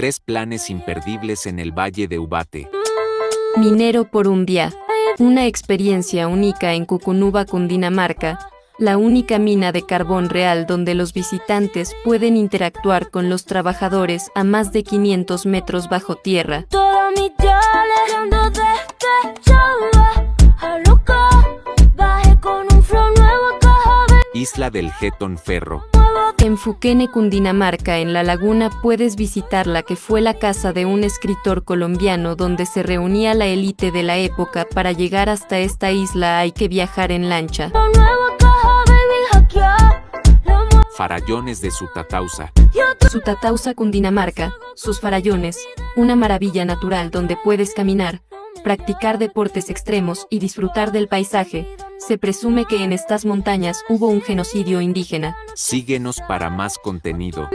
Tres planes imperdibles en el Valle de Ubate. Minero por un día. Una experiencia única en Cucunuba, Cundinamarca, la única mina de carbón real donde los visitantes pueden interactuar con los trabajadores a más de 500 metros bajo tierra. Caja Isla del Getón Ferro. En Fuquene, Cundinamarca, en la laguna, puedes visitar la que fue la casa de un escritor colombiano donde se reunía la élite de la época. Para llegar hasta esta isla hay que viajar en lancha. Farallones de Sutatausa. Sutatausa, Cundinamarca, sus farallones, una maravilla natural donde puedes caminar, practicar deportes extremos y disfrutar del paisaje. Se presume que en estas montañas hubo un genocidio indígena. Síguenos para más contenido.